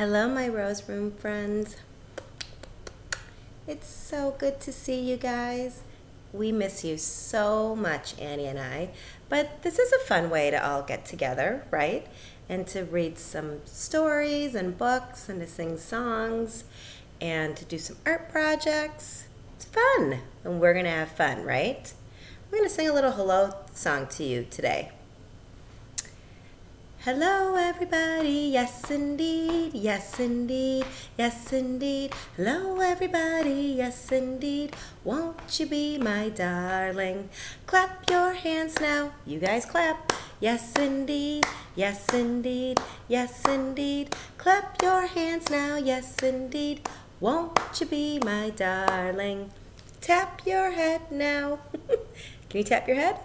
Hello, my Rose Room friends. It's so good to see you guys. We miss you so much, Annie and I. But this is a fun way to all get together, right? And to read some stories and books and to sing songs and to do some art projects. It's fun, and we're going to have fun, right? Going to sing a little hello song to you today. Hello, everybody. Yes, indeed. Yes, indeed. Yes, indeed. Hello, everybody. Yes, indeed. Won't you be my darling? Clap your hands now. You guys clap. Yes, indeed. Yes, indeed. Yes, indeed. Clap your hands now. Yes, indeed. Won't you be my darling? Tap your head now. Can you tap your head?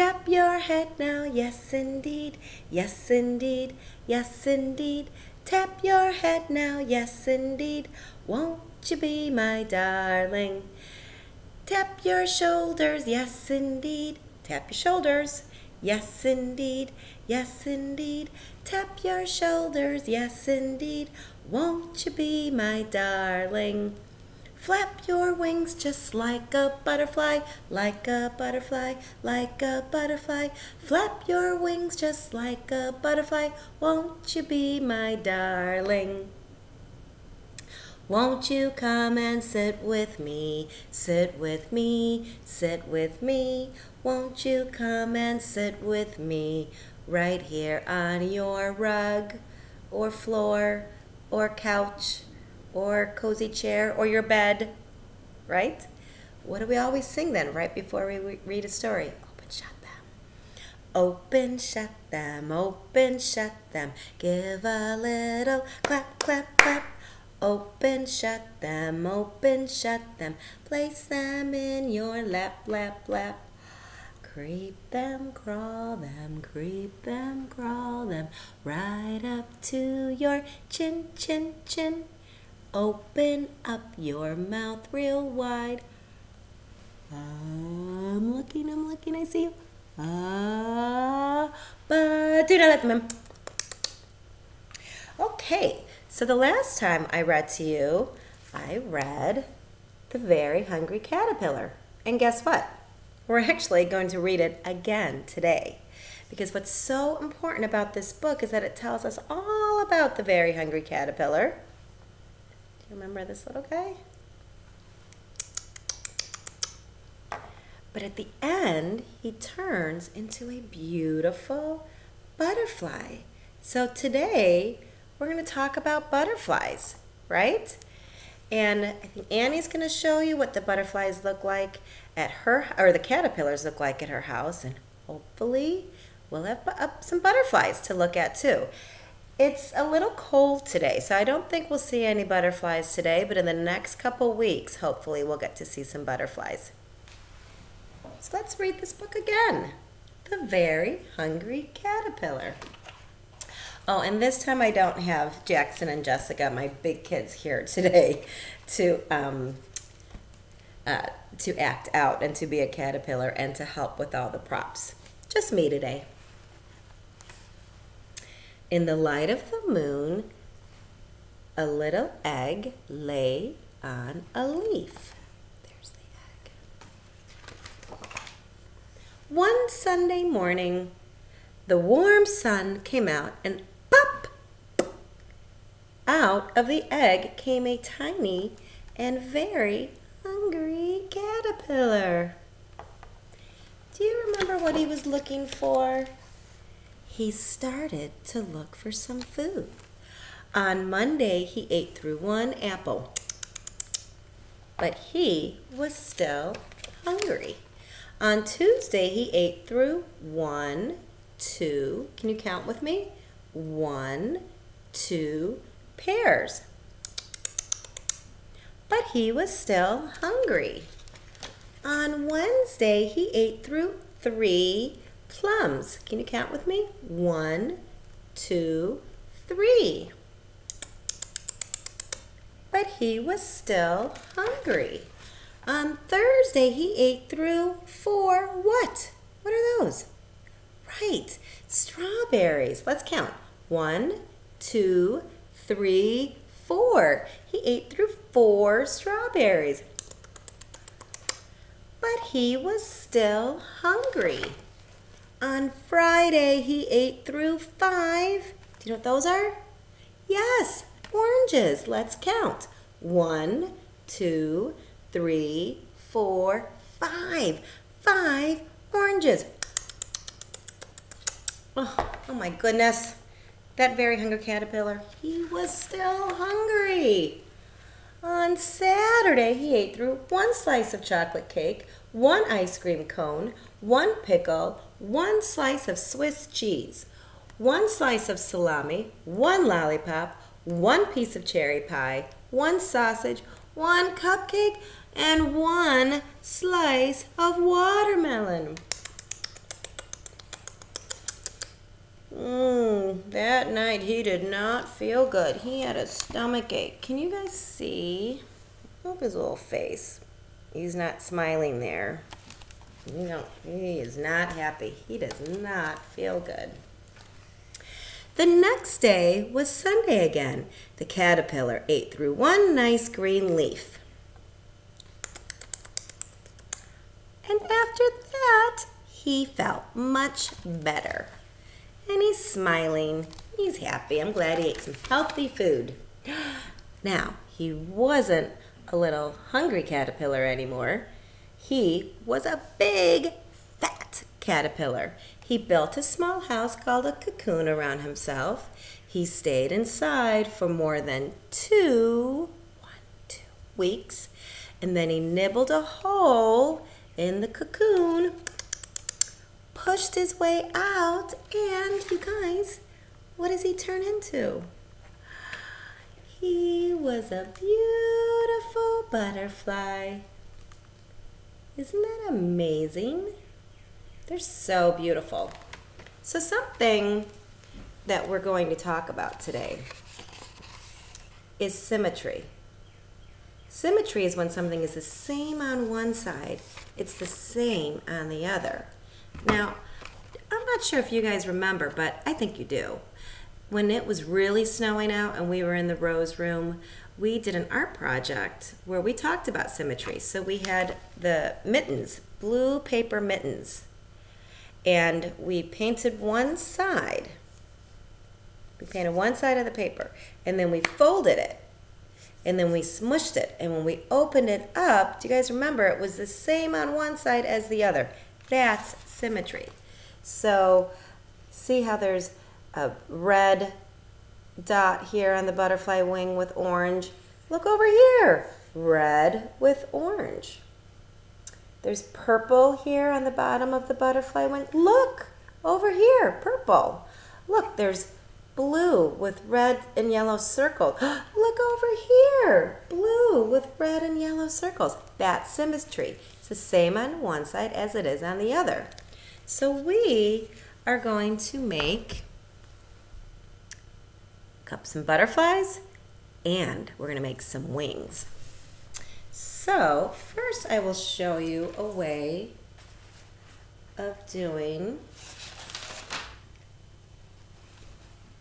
Tap your head now, yes indeed, yes indeed, yes indeed. Tap your head now, yes indeed. Won't you be my darling? Tap your shoulders, yes indeed. Tap your shoulders, yes indeed, yes indeed. Tap your shoulders, yes indeed. Won't you be my darling? Flap your wings just like a butterfly, like a butterfly, like a butterfly. Flap your wings just like a butterfly. Won't you be my darling? Won't you come and sit with me, sit with me, sit with me? Won't you come and sit with me right here on your rug or floor or couch? Or cozy chair or your bed, right? What do we always sing then, right before we read a story? Open, shut them. Open, shut them, open, shut them. Give a little clap, clap, clap. Open, shut them, open, shut them. Place them in your lap, lap, lap. Creep them, crawl them, creep them, crawl them, right up to your chin, chin, chin. Open up your mouth real wide. I'm looking, I'm looking, I see you. Ah, but do not let them in. Okay, so the last time I read to you, I read The Very Hungry Caterpillar. And guess what? We're actually going to read it again today. Because what's so important about this book is that it tells us all about the very hungry caterpillar Remember this little guy? But at the end, he turns into a beautiful butterfly. So today, we're going to talk about butterflies, right? And I think Annie's going to show you what the butterflies look like at her, or the caterpillars look like at her house. And hopefully, we'll have some butterflies to look at too. It's a little cold today, so I don't think we'll see any butterflies today, but in the next couple weeks, hopefully we'll get to see some butterflies. So let's read this book again. The Very Hungry Caterpillar. Oh, and this time I don't have Jackson and Jessica, my big kids, here today to um, uh, to act out and to be a caterpillar and to help with all the props. Just me today. In the light of the moon, a little egg lay on a leaf. There's the egg. One Sunday morning, the warm sun came out and pop! Out of the egg came a tiny and very hungry caterpillar. Do you remember what he was looking for? He started to look for some food. On Monday, he ate through one apple, but he was still hungry. On Tuesday, he ate through one, two, can you count with me? One, two pears. But he was still hungry. On Wednesday, he ate through three plums. Can you count with me? One, two, three. But he was still hungry. On Thursday, he ate through four what? What are those? Right, strawberries. Let's count. One, two, three, four. He ate through four strawberries. But he was still hungry. On Friday, he ate through five. Do you know what those are? Yes, oranges. Let's count. One, two, three, four, five. Five oranges. Oh, oh my goodness. That very hungry caterpillar, he was still hungry. On Saturday, he ate through one slice of chocolate cake, one ice cream cone, one pickle, one slice of Swiss cheese, one slice of salami, one lollipop, one piece of cherry pie, one sausage, one cupcake, and one slice of watermelon. Mmm, that night he did not feel good. He had a stomach ache. Can you guys see? Look at his little face. He's not smiling there. No, he is not happy. He does not feel good. The next day was Sunday again. The caterpillar ate through one nice green leaf. And after that, he felt much better. And he's smiling. He's happy. I'm glad he ate some healthy food. Now, he wasn't a little hungry caterpillar anymore. He was a big, fat caterpillar. He built a small house called a cocoon around himself. He stayed inside for more than two, one, two weeks, and then he nibbled a hole in the cocoon, pushed his way out, and you guys, what does he turn into? He was a beautiful butterfly. Isn't that amazing? They're so beautiful. So something that we're going to talk about today is symmetry. Symmetry is when something is the same on one side, it's the same on the other. Now, I'm not sure if you guys remember, but I think you do when it was really snowing out and we were in the Rose Room, we did an art project where we talked about symmetry. So we had the mittens, blue paper mittens, and we painted one side. We painted one side of the paper, and then we folded it, and then we smushed it. And when we opened it up, do you guys remember it was the same on one side as the other? That's symmetry. So see how there's a red dot here on the butterfly wing with orange. Look over here, red with orange. There's purple here on the bottom of the butterfly wing. Look, over here, purple. Look, there's blue with red and yellow circles. Look over here, blue with red and yellow circles. That's symmetry. It's the same on one side as it is on the other. So we are going to make up some butterflies and we're to make some wings. So first I will show you a way of doing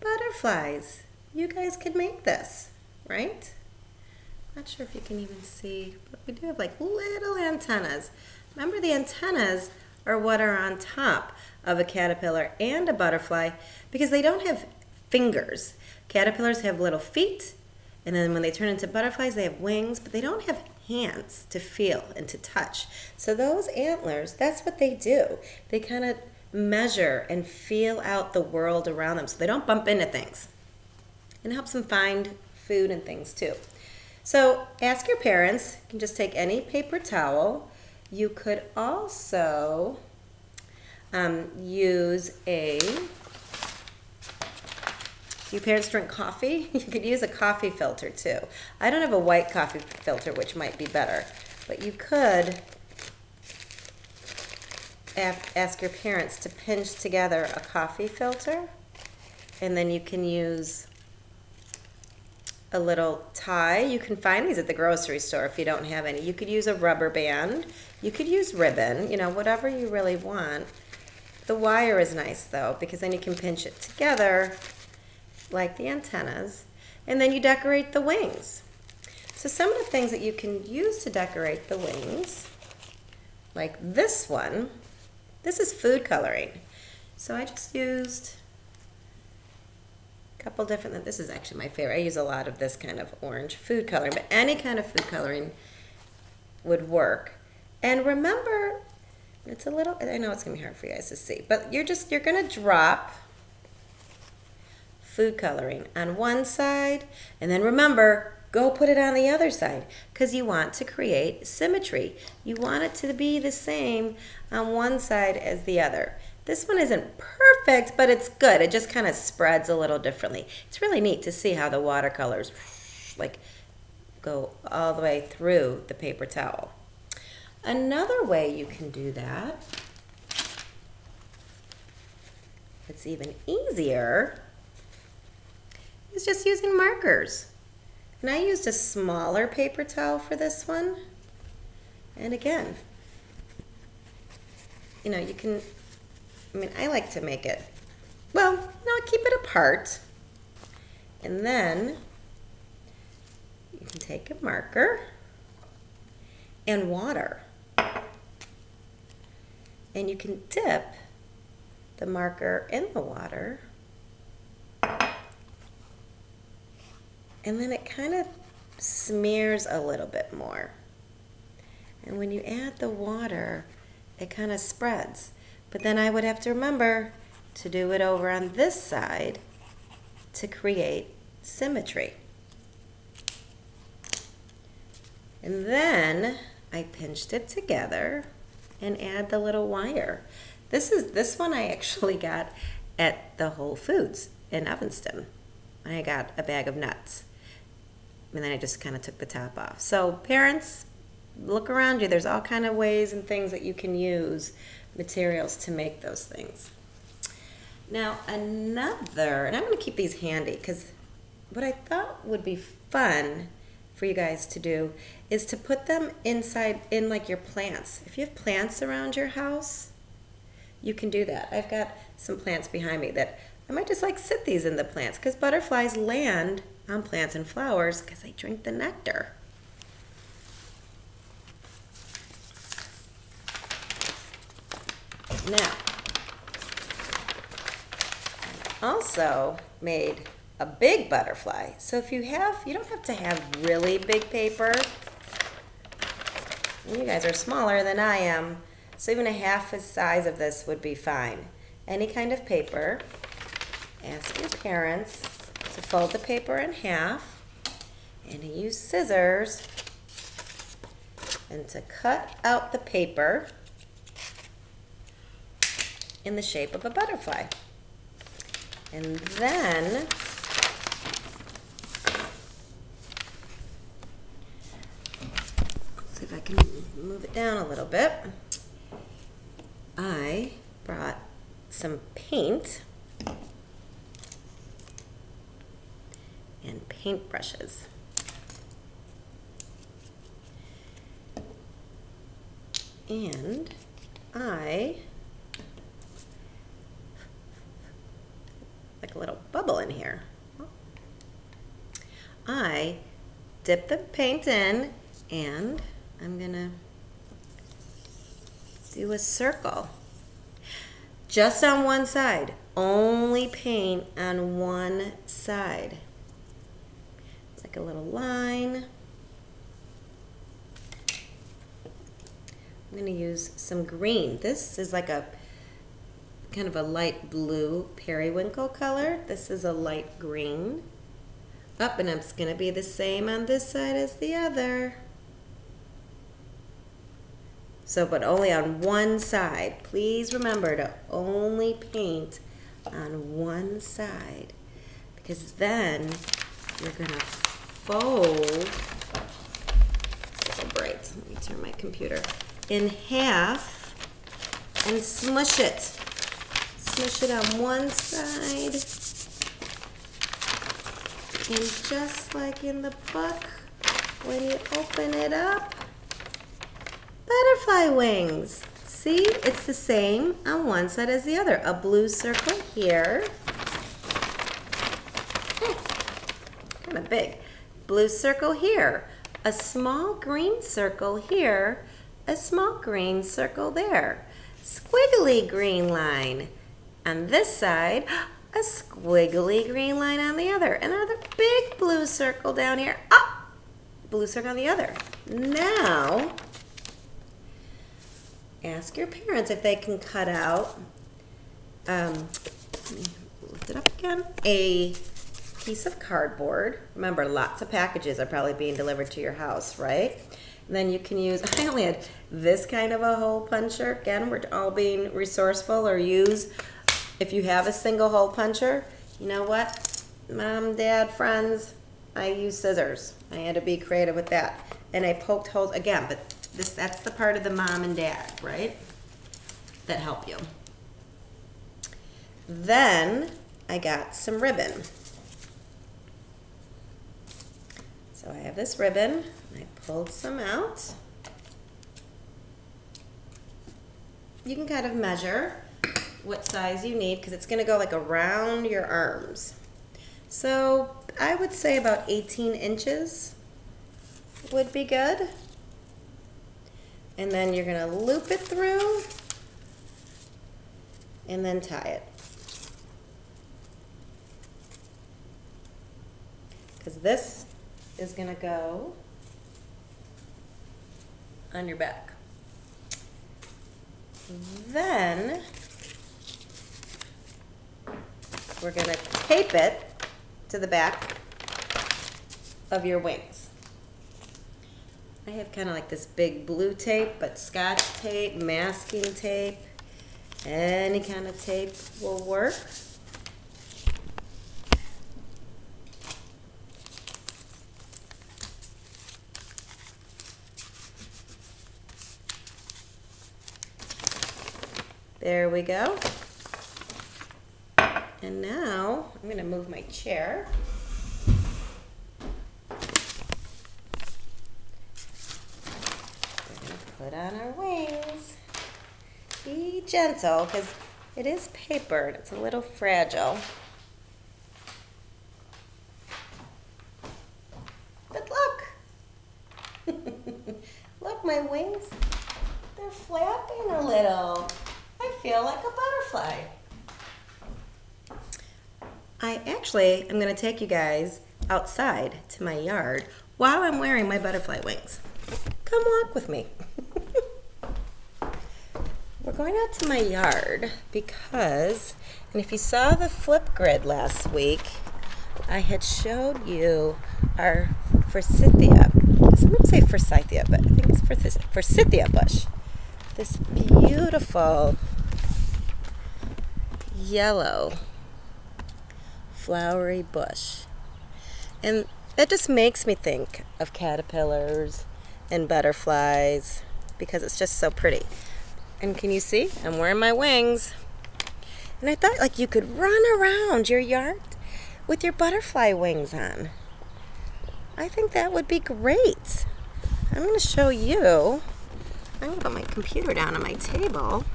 butterflies. You guys can make this, right? Not sure if you can even see, but we do have like little antennas. Remember the antennas are what are on top of a caterpillar and a butterfly because they don't have fingers. Caterpillars have little feet, and then when they turn into butterflies, they have wings, but they don't have hands to feel and to touch. So those antlers, that's what they do. They kind of measure and feel out the world around them so they don't bump into things. And helps them find food and things too. So ask your parents. You can just take any paper towel. You could also um, use a you parents drink coffee? You could use a coffee filter too. I don't have a white coffee filter, which might be better, but you could ask your parents to pinch together a coffee filter, and then you can use a little tie. You can find these at the grocery store if you don't have any. You could use a rubber band. You could use ribbon, you know, whatever you really want. The wire is nice though, because then you can pinch it together like the antennas, and then you decorate the wings. So some of the things that you can use to decorate the wings, like this one, this is food coloring. So I just used a couple different, this is actually my favorite. I use a lot of this kind of orange food coloring, but any kind of food coloring would work. And remember, it's a little, I know it's gonna be hard for you guys to see, but you're just, you're gonna drop food coloring on one side, and then remember, go put it on the other side because you want to create symmetry. You want it to be the same on one side as the other. This one isn't perfect, but it's good. It just kind of spreads a little differently. It's really neat to see how the watercolors like go all the way through the paper towel. Another way you can do that, it's even easier, is just using markers. And I used a smaller paper towel for this one. And again, you know, you can, I mean, I like to make it, well, no, keep it apart. And then you can take a marker and water. And you can dip the marker in the water and then it kind of smears a little bit more. And when you add the water, it kind of spreads. But then I would have to remember to do it over on this side to create symmetry. And then I pinched it together and add the little wire. This is this one I actually got at the Whole Foods in Evanston. I got a bag of nuts and then I just kind of took the top off. So parents, look around you. There's all kind of ways and things that you can use materials to make those things. Now another, and I'm going to keep these handy because what I thought would be fun for you guys to do is to put them inside in like your plants. If you have plants around your house, you can do that. I've got some plants behind me that I might just like sit these in the plants because butterflies land on plants and flowers because they drink the nectar. Now, also made a big butterfly. So if you have, you don't have to have really big paper. You guys are smaller than I am, so even a half the size of this would be fine. Any kind of paper. Ask your parents to fold the paper in half and to use scissors and to cut out the paper in the shape of a butterfly. And then see if I can move it down a little bit. I brought some paint and paint brushes. And I like a little bubble in here. I dip the paint in and I'm gonna do a circle just on one side only paint on one side like a little line. I'm to use some green. This is like a kind of a light blue periwinkle color. This is a light green. Up and it's going to be the same on this side as the other. So, but only on one side. Please remember to only paint on one side because then you're to fold, bright, let me turn my computer, in half and smush it. Smush it on one side. And just like in the book, when you open it up, butterfly wings. See, it's the same on one side as the other. A blue circle here hmm. kind of big. Blue circle here, a small green circle here, a small green circle there. Squiggly green line. On this side, a squiggly green line on the other. And another big blue circle down here. Ah, blue circle on the other. Now, ask your parents if they can cut out, um, lift it up again, a piece of cardboard. Remember, lots of packages are probably being delivered to your house, right? And then you can use, I only had this kind of a hole puncher. Again, we're all being resourceful or use, if you have a single hole puncher, you know what? Mom, dad, friends, I use scissors. I had to be creative with that. And I poked holes, again, but this that's the part of the mom and dad, right? That help you. Then I got some ribbon. So I have this ribbon. I pulled some out. You can kind of measure what size you need because it's going to go like around your arms. So I would say about 18 inches would be good. And then you're going to loop it through and then tie it. Because this is going to go on your back. Then we're going to tape it to the back of your wings. I have kind of like this big blue tape, but scotch tape, masking tape, any kind of tape will work. There we go. And now I'm going to move my chair. We're going to put on our wings. Be gentle because it is paper and it's a little fragile. But look! look, my wings, they're flapping a little. Feel like a butterfly. I actually am going to take you guys outside to my yard while I'm wearing my butterfly wings. Come walk with me. We're going out to my yard because, and if you saw the Flipgrid last week, I had showed you our forsythia. Some people say forsythia, but I think it's forsythia bush. This beautiful yellow flowery bush. And that just makes me think of caterpillars and butterflies because it's just so pretty. And can you see? I'm wearing my wings. And I thought like you could run around your yard with your butterfly wings on. I think that would be great. I'm going to show you. I'm going to put my computer down on my table.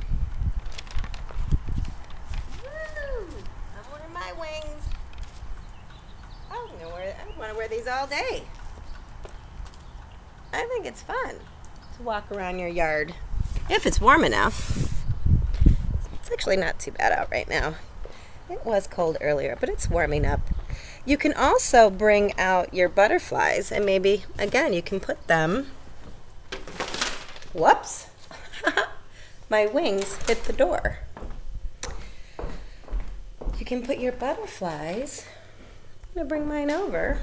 Want to wear these all day. I think it's fun to walk around your yard if it's warm enough. It's actually not too bad out right now. It was cold earlier, but it's warming up. You can also bring out your butterflies and maybe, again, you can put them. Whoops! My wings hit the door. You can put your butterflies. I'm to bring mine over.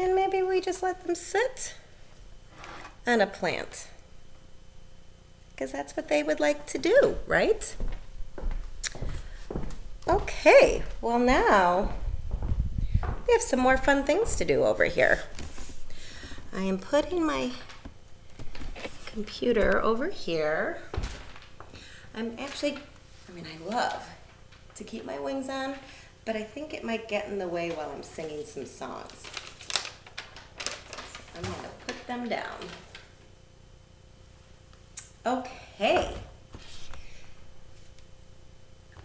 And maybe we just let them sit on a plant. Because that's what they would like to do, right? Okay, well now we have some more fun things to do over here. I am putting my computer over here. I'm actually, I mean, I love to keep my wings on, but I think it might get in the way while I'm singing some songs. I'm to put them down. Okay.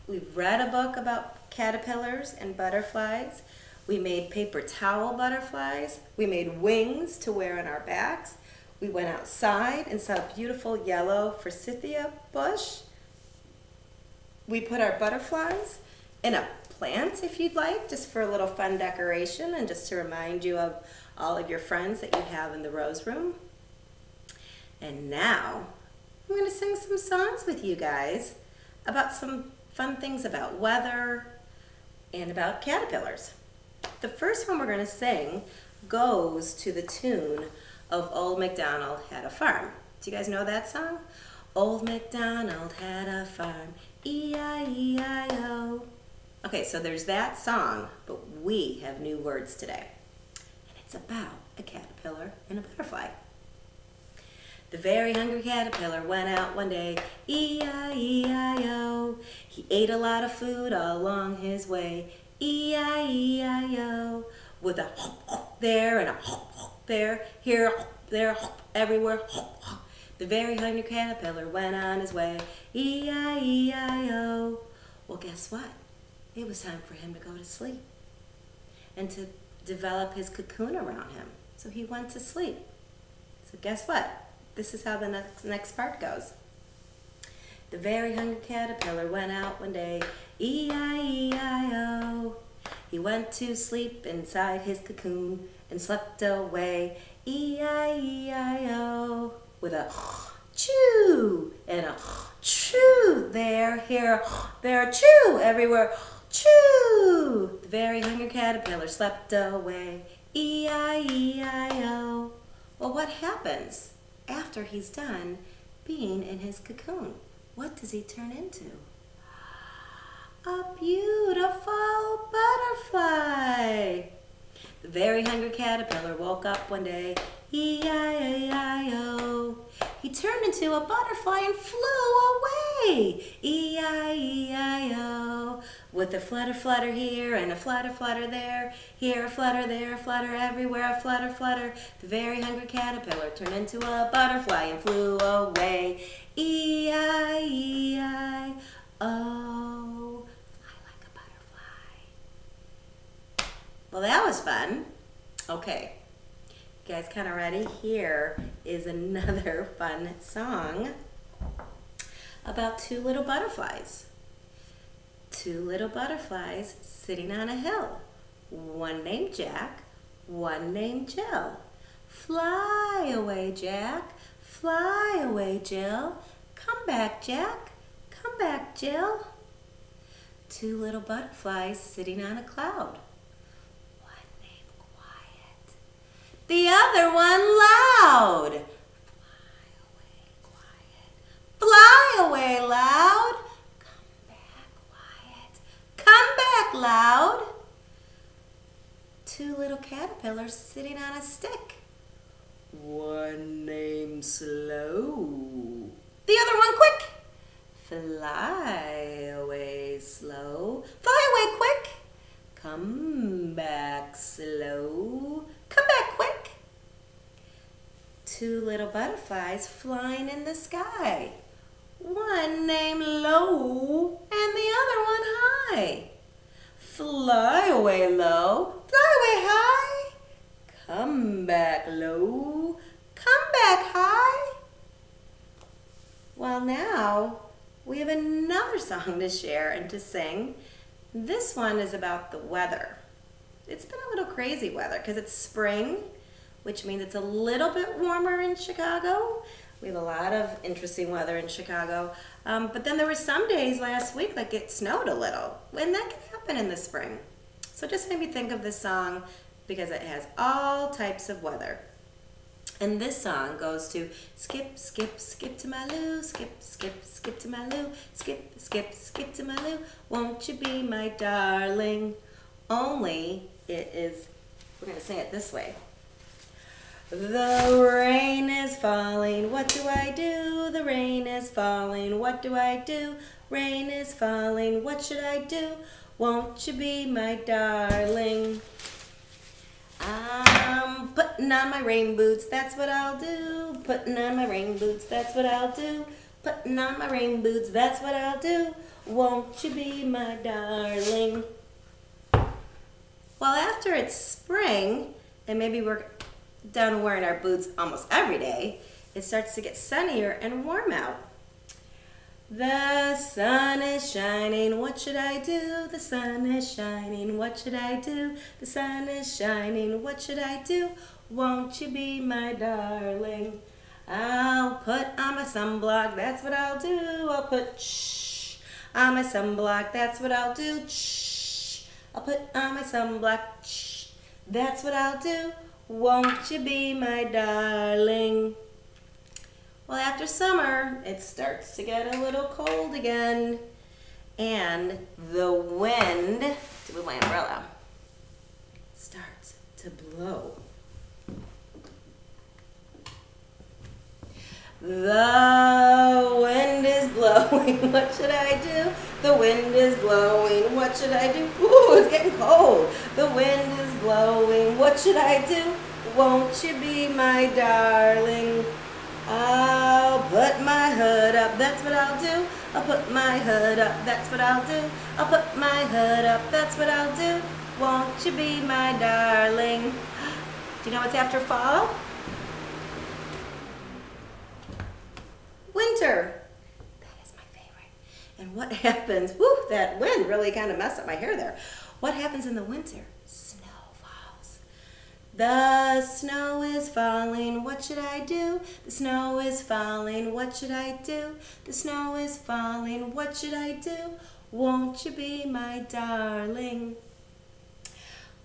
we've read a book about caterpillars and butterflies. We made paper towel butterflies. We made wings to wear on our backs. We went outside and saw a beautiful yellow forsythia bush. We put our butterflies in a plant if you'd like, just for a little fun decoration and just to remind you of all of your friends that you have in the rose room. And now I'm going to sing some songs with you guys about some fun things about weather and about caterpillars. The first one we're going to sing goes to the tune of Old MacDonald Had a Farm. Do you guys know that song? Old MacDonald had a farm, E-I-E-I-O. Okay, so there's that song, but we have new words today. It's about a caterpillar and a butterfly. The very hungry caterpillar went out one day, E-I-E-I-O. He ate a lot of food along his way, E-I-E-I-O. With a hop, hop there and a hop, hop there, here, there, everywhere. The very hungry caterpillar went on his way, E-I-E-I-O. Well, guess what? It was time for him to go to sleep and to develop his cocoon around him. So he went to sleep. So guess what? This is how the next, next part goes. The very hungry caterpillar went out one day, E-I-E-I-O. He went to sleep inside his cocoon and slept away, E-I-E-I-O. With a chew and a chew there, here, there, chew everywhere, chew. The very hungry caterpillar slept away, E-I-E-I-O. Well, what happens? after he's done being in his cocoon. What does he turn into? A beautiful butterfly. The very hungry caterpillar woke up one day, E-I-E-I-O. He turned into a butterfly and flew away, E-I-E-I-O. With a flutter, flutter here and a flutter, flutter there, here a flutter, there a flutter, everywhere a flutter, flutter. The very hungry caterpillar turned into a butterfly and flew away, E-I-E-I-O. Oh, Fly like a butterfly. Well, that was fun. Okay, you guys kind of ready? Here is another fun song about two little butterflies. Two little butterflies sitting on a hill. One named Jack, one named Jill. Fly away, Jack. Fly away, Jill. Come back, Jack. Come back, Jill. Two little butterflies sitting on a cloud. One named Quiet. The other one loud. Fly away, Quiet. Fly away, loud. Come back, quiet. Come back, loud. Two little caterpillars sitting on a stick. One named Slow. The other one quick. Fly away slow. Fly away quick. Come back slow. Come back quick. Two little butterflies flying in the sky. One named Low and the other one High. Fly away low, fly away high. Come back low, come back high. Well now, we have another song to share and to sing. This one is about the weather it's been a little crazy weather because it's spring, which means it's a little bit warmer in Chicago. We have a lot of interesting weather in Chicago. Um, but then there were some days last week that it snowed a little, and that can happen in the spring. So just made me think of this song because it has all types of weather. And this song goes to skip, skip, skip to my loo, skip, skip, skip to my loo, skip, skip, skip to my loo. Won't you be my darling? Only it is, we're going to sing it this way. The rain is falling, what do I do? The rain is falling, what do I do? Rain is falling, what should I do? Won't you be my darling? I'm putting on my rain boots, that's what I'll do. Putting on my rain boots, that's what I'll do. Putting on my rain boots, that's what I'll do. Won't you be my darling? Well, after it's spring, and maybe we're done wearing our boots almost every day, it starts to get sunnier and warm out. The sun is shining, what should I do? The sun is shining, what should I do? The sun is shining, what should I do? Won't you be my darling? I'll put on my sunblock, that's what I'll do. I'll put shh on my sunblock, that's what I'll do. Shh. I'll put on my sunblock, shh. That's what I'll do. Won't you be my darling? Well, after summer, it starts to get a little cold again. And the wind, to move my umbrella, starts to blow. The wind is blowing. What should I do? The wind is blowing. What should I do? Ooh, it's getting cold. The wind is blowing. What should I do? Won't you be my darling? I'll put my hood up, that's what I'll do. I'll put my hood up, that's what I'll do. I'll put my hood up, that's what I'll do. Won't you be my darling? Do you know what's after fall? Winter. That is my favorite. And what happens? Whoo, that wind really kind of messed up my hair there. What happens in the winter? The snow is falling, what should I do? The snow is falling, what should I do? The snow is falling, what should I do? Won't you be my darling?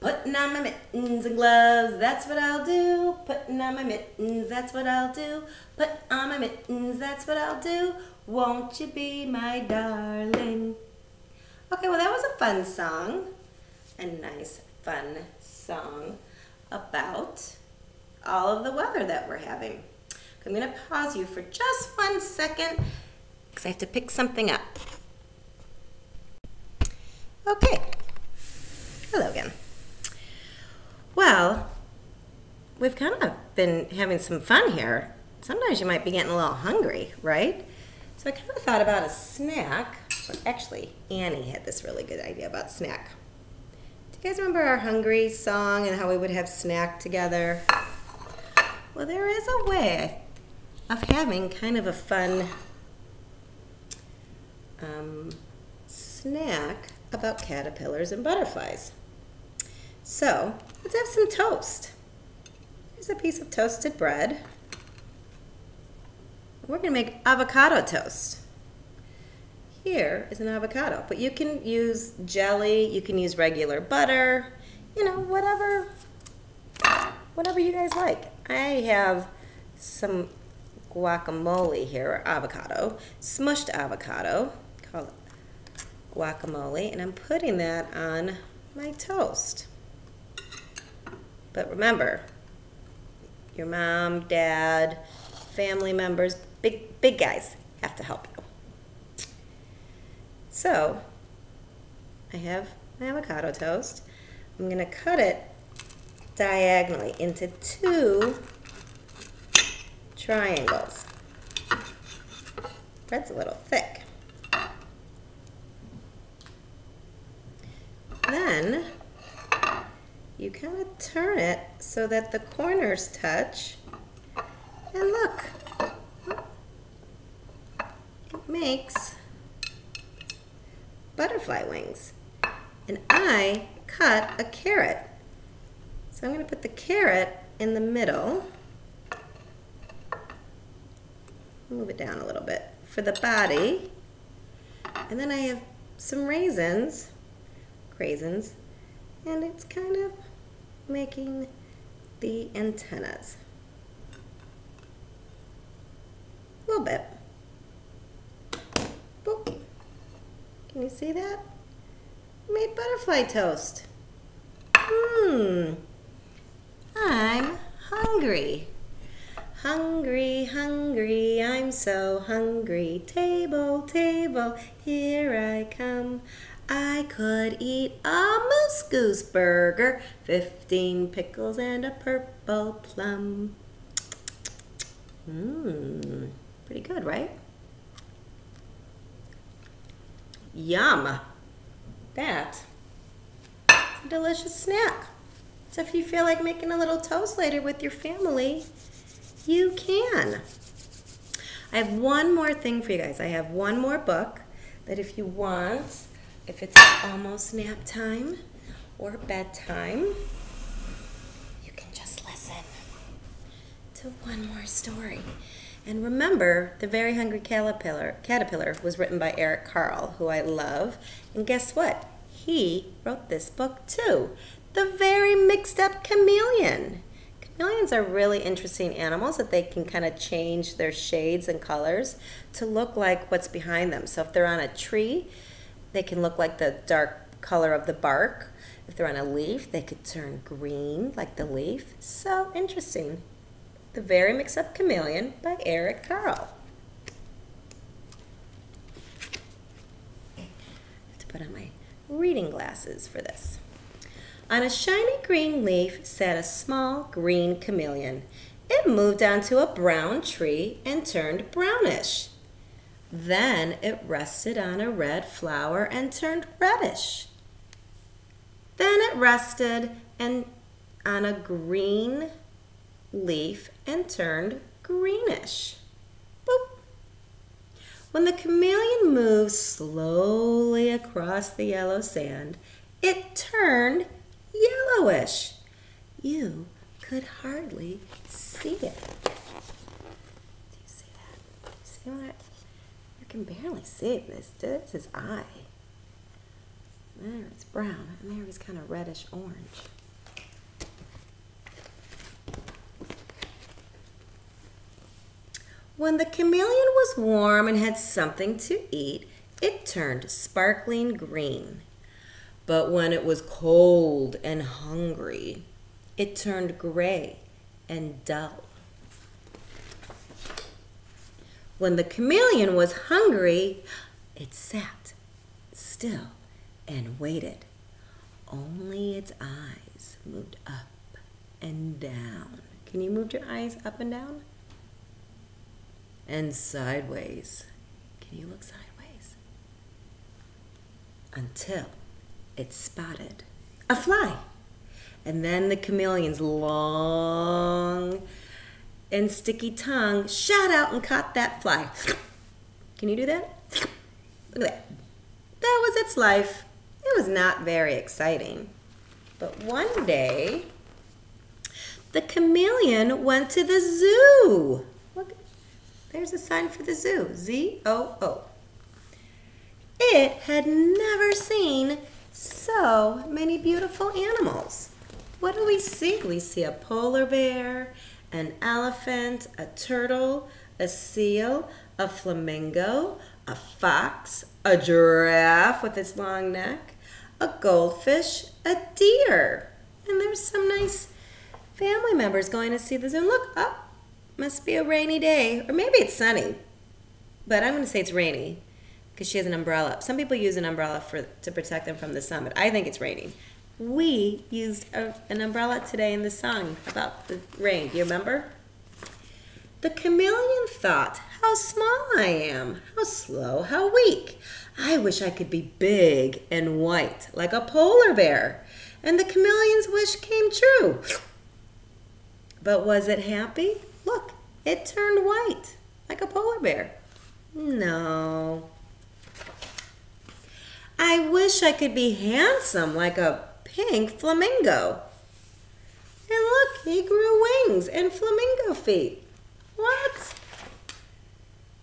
Putting on my mittens and gloves, that's what I'll do. Putting on my mittens, that's what I'll do. Put on my mittens, that's what I'll do. Won't you be my darling? Okay, well that was a fun song. A nice, fun song about all of the weather that we're having. I'm going to pause you for just one second because I have to pick something up. Okay. Hello again. Well, we've kind of been having some fun here. Sometimes you might be getting a little hungry, right? So I kind of thought about a snack. Actually, Annie had this really good idea about snack. You guys remember our hungry song and how we would have snack together? Well, there is a way of having kind of a fun um, snack about caterpillars and butterflies. So, let's have some toast. Here's a piece of toasted bread. We're going to make avocado toast here is an avocado. But you can use jelly, you can use regular butter, you know, whatever, whatever you guys like. I have some guacamole here, avocado, smushed avocado, call it guacamole, and I'm putting that on my toast. But remember, your mom, dad, family members, big, big guys have to help you. So I have my avocado toast. I'm going to cut it diagonally into two triangles. Bread's a little thick. Then you kind of turn it so that the corners touch. And look, it makes butterfly wings. And I cut a carrot. So I'm going to put the carrot in the middle. Move it down a little bit for the body. And then I have some raisins, raisins, and it's kind of making the antennas. A little bit. Boop. Can you see that? made butterfly toast. Mmm. I'm hungry. Hungry, hungry, I'm so hungry. Table, table, here I come. I could eat a moose goose burger, 15 pickles and a purple plum. Mmm, pretty good, right? Yum. That a delicious snack. So if you feel like making a little toast later with your family, you can. I have one more thing for you guys. I have one more book that if you want, if it's almost nap time or bedtime, you can just listen to one more story. And remember, The Very Hungry Caterpillar, Caterpillar was written by Eric Carle, who I love. And guess what? He wrote this book too. The Very Mixed Up Chameleon. Chameleons are really interesting animals that they can kind of change their shades and colors to look like what's behind them. So if they're on a tree, they can look like the dark color of the bark. If they're on a leaf, they could turn green like the leaf. So interesting. The Very Mix-Up Chameleon by Eric Carle. To put on my reading glasses for this. On a shiny green leaf sat a small green chameleon. It moved onto a brown tree and turned brownish. Then it rested on a red flower and turned reddish. Then it rested and on a green leaf and turned greenish. Boop. When the chameleon moved slowly across the yellow sand, it turned yellowish. You could hardly see it. Do you see that? See that? You can barely see it. This, this is eye. There it's brown, and there it's kind of reddish orange. When the chameleon was warm and had something to eat, it turned sparkling green. But when it was cold and hungry, it turned gray and dull. When the chameleon was hungry, it sat still and waited. Only its eyes moved up and down. Can you move your eyes up and down? And sideways. Can you look sideways? Until it spotted a fly. And then the chameleon's long and sticky tongue shot out and caught that fly. Can you do that? Look at that. That was its life. It was not very exciting. But one day, the chameleon went to the zoo. There's a sign for the zoo, Z-O-O. It had never seen so many beautiful animals. What do we see? We see a polar bear, an elephant, a turtle, a seal, a flamingo, a fox, a giraffe with its long neck, a goldfish, a deer. And there's some nice family members going to see the zoo. Look, up, oh, must be a rainy day. Or maybe it's sunny. But I'm going to say it's rainy because she has an umbrella. Some people use an umbrella for to protect them from the sun, but I think it's raining. We used a, an umbrella today in the song about the rain. Do you remember? The chameleon thought, How small I am, how slow, how weak. I wish I could be big and white like a polar bear. And the chameleon's wish came true. But was it happy? It turned white, like a polar bear. No. I wish I could be handsome like a pink flamingo. And look, he grew wings and flamingo feet. What?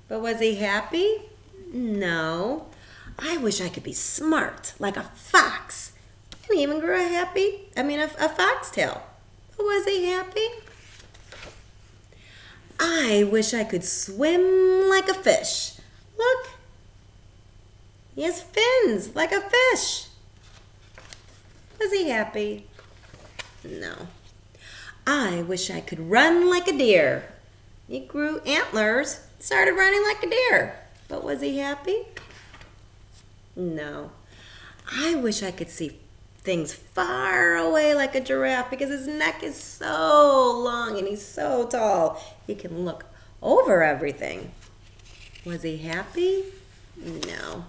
But was he happy? No. I wish I could be smart like a fox. And he even grew a happy, I mean, a, a foxtail. But was he happy? I wish I could swim like a fish. Look. He has fins like a fish. Was he happy? No. I wish I could run like a deer. He grew antlers, started running like a deer. But was he happy? No. I wish I could see things far away like a giraffe because his neck is so long and he's so tall. He can look over everything. Was he happy? No.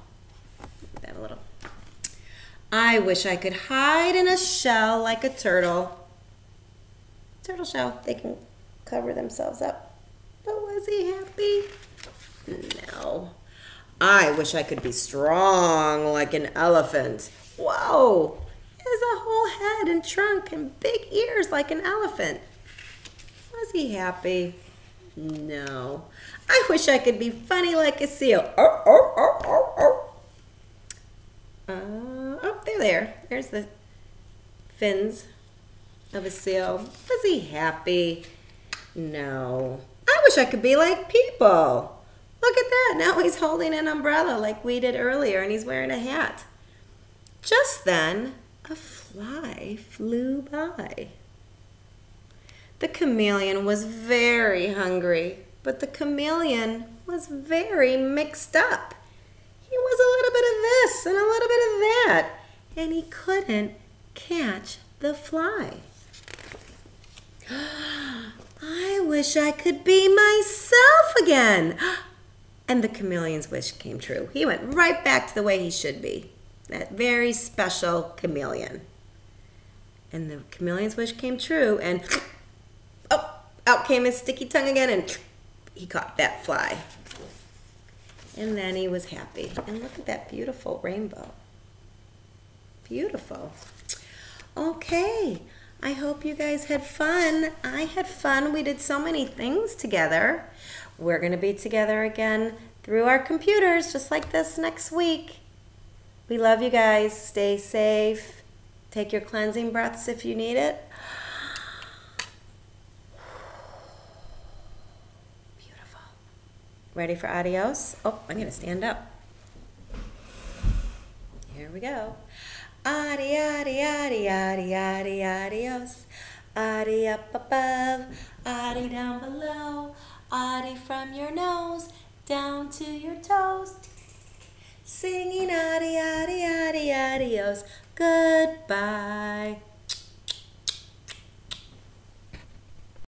That a little. I wish I could hide in a shell like a turtle. Turtle shell, they can cover themselves up. But was he happy? No. I wish I could be strong like an elephant. Whoa! Has a whole head and trunk and big ears like an elephant. Was he happy? No. I wish I could be funny like a seal. Oh, oh, oh, oh, oh. Uh, oh, they're there. There's the fins of a seal. Was he happy? No. I wish I could be like people. Look at that. Now he's holding an umbrella like we did earlier and he's wearing a hat. Just then, a fly flew by. The chameleon was very hungry, but the chameleon was very mixed up. He was a little bit of this and a little bit of that, and he couldn't catch the fly. I wish I could be myself again. And the chameleon's wish came true. He went right back to the way he should be. That very special chameleon. And the chameleon's wish came true, and oh, out came his sticky tongue again, and he caught that fly. And then he was happy. And look at that beautiful rainbow. Beautiful. Okay. I hope you guys had fun. I had fun. We did so many things together. We're going to be together again through our computers just like this next week. We love you guys. Stay safe. Take your cleansing breaths if you need it. Beautiful. Ready for adios? Oh, I'm going to stand up. Here we go. Adi, adi, adi, adi, adi, adios. Adi up above, adi down below. Adi from your nose down to your toes. Singing adi, adi, adi, adios. Goodbye.